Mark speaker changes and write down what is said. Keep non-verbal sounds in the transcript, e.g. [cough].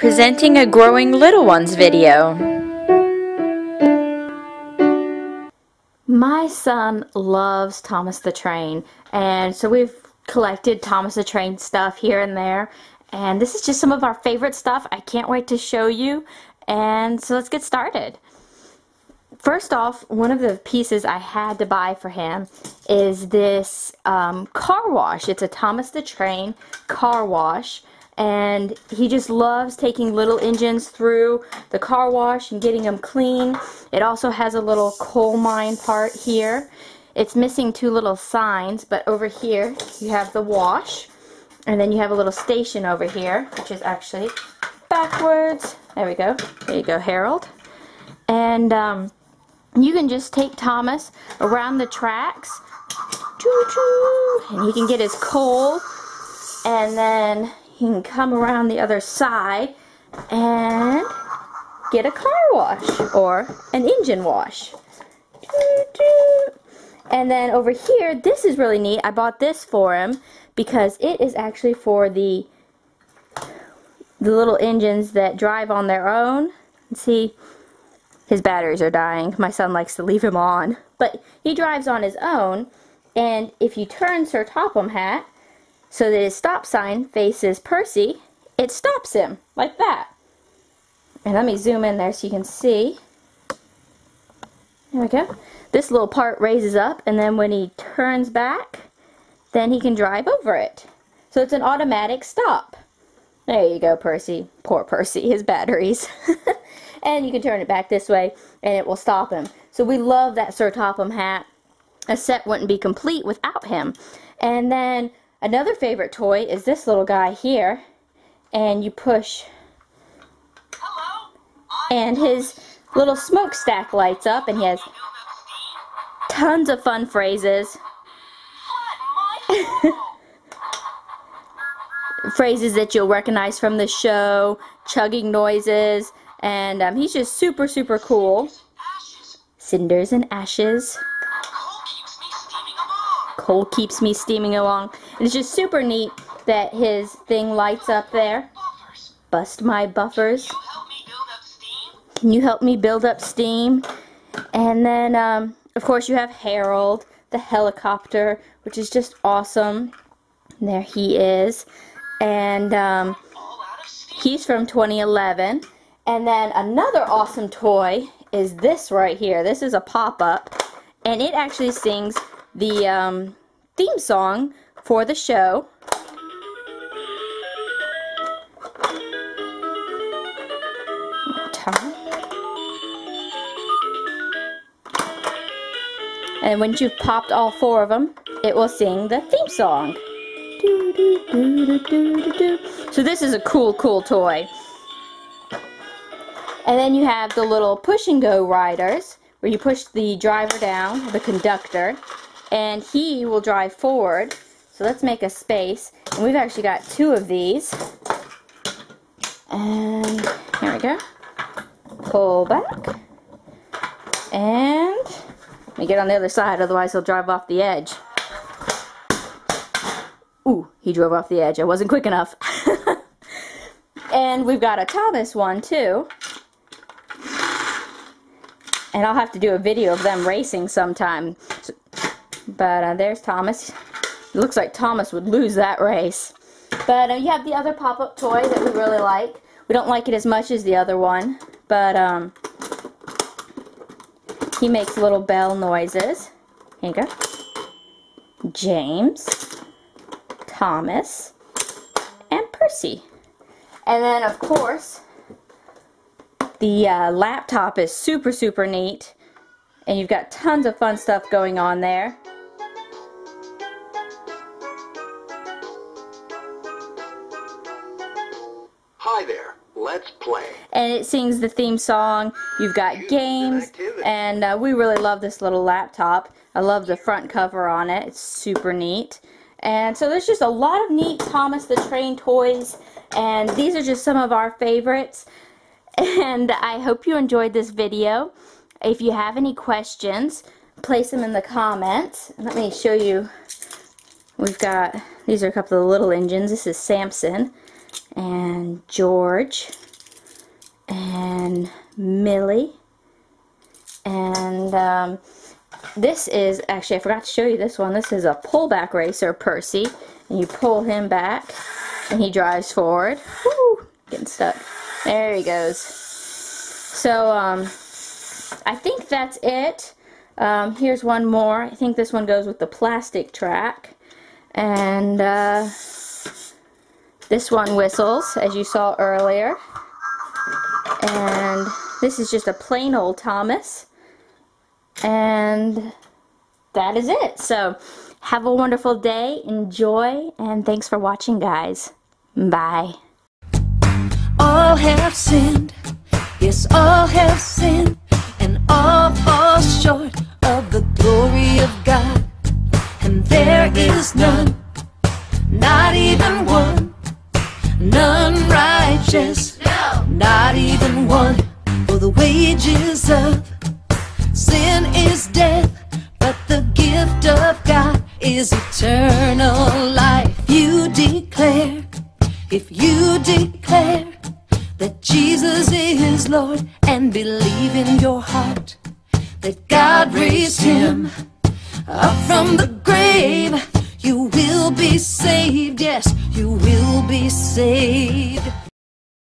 Speaker 1: presenting a Growing Little Ones video.
Speaker 2: My son loves Thomas the Train, and so we've collected Thomas the Train stuff here and there, and this is just some of our favorite stuff. I can't wait to show you, and so let's get started. First off, one of the pieces I had to buy for him is this um, car wash. It's a Thomas the Train car wash and he just loves taking little engines through the car wash and getting them clean. It also has a little coal mine part here. It's missing two little signs, but over here you have the wash, and then you have a little station over here, which is actually backwards. There we go. There you go, Harold. And um, you can just take Thomas around the tracks, and he can get his coal, and then he can come around the other side and get a car wash or an engine wash. And then over here, this is really neat. I bought this for him because it is actually for the the little engines that drive on their own. See, his batteries are dying. My son likes to leave him on. But he drives on his own, and if you turn Sir Topham Hatt, so that his stop sign faces Percy, it stops him, like that. And let me zoom in there so you can see. There we go. This little part raises up, and then when he turns back, then he can drive over it. So it's an automatic stop. There you go, Percy. Poor Percy, his batteries. [laughs] and you can turn it back this way, and it will stop him. So we love that Sir Topham Hatt. A set wouldn't be complete without him. And then Another favorite toy is this little guy here. And you push. And his little smokestack lights up and he has tons of fun phrases. [laughs] phrases that you'll recognize from the show, chugging noises, and um, he's just super, super cool. Cinders and ashes coal keeps me steaming along. It's just super neat that his thing lights up there. Bust my buffers. Can you help me build up steam? Can you help me build up steam? And then, um, of course, you have Harold, the helicopter, which is just awesome. There he is. And um, he's from 2011. And then another awesome toy is this right here. This is a pop-up. And it actually sings the um, theme song for the show. And once you've popped all four of them, it will sing the theme song. So this is a cool, cool toy. And then you have the little push and go riders, where you push the driver down, the conductor, and he will drive forward. So let's make a space. And we've actually got two of these. And here we go. Pull back. And let me get on the other side, otherwise he'll drive off the edge. Ooh, he drove off the edge. I wasn't quick enough. [laughs] and we've got a Thomas one too. And I'll have to do a video of them racing sometime. So but uh, there's Thomas. It looks like Thomas would lose that race. But uh, you have the other pop-up toy that we really like. We don't like it as much as the other one, but um, he makes little bell noises. Here. James, Thomas, and Percy. And then, of course, the uh, laptop is super, super neat. And you've got tons of fun stuff going on there.
Speaker 3: Hi there, let's play.
Speaker 2: And it sings the theme song. You've got games, and uh, we really love this little laptop. I love the front cover on it. It's super neat. And so there's just a lot of neat Thomas the Train toys, and these are just some of our favorites. [laughs] And I hope you enjoyed this video. If you have any questions, place them in the comments. Let me show you. We've got, these are a couple of little engines. This is Samson and George and Millie. And um, this is, actually I forgot to show you this one. This is a pullback racer, Percy. And you pull him back and he drives forward. Woo! Getting stuck. There he goes. So, um, I think that's it. Um, here's one more. I think this one goes with the plastic track. And uh, this one whistles, as you saw earlier. And this is just a plain old Thomas. And that is it. So, have a wonderful day. Enjoy. And thanks for watching, guys. Bye.
Speaker 4: All have sinned. Yes, all have sinned. And all fall short of the glory of God. And there is none, not even no. not even one. For the wages of sin is death, but the gift of God is eternal life. You declare, if you declare that Jesus is Lord and believe in your heart that God raised him up from the grave, you will be saved. Yes, you will be saved.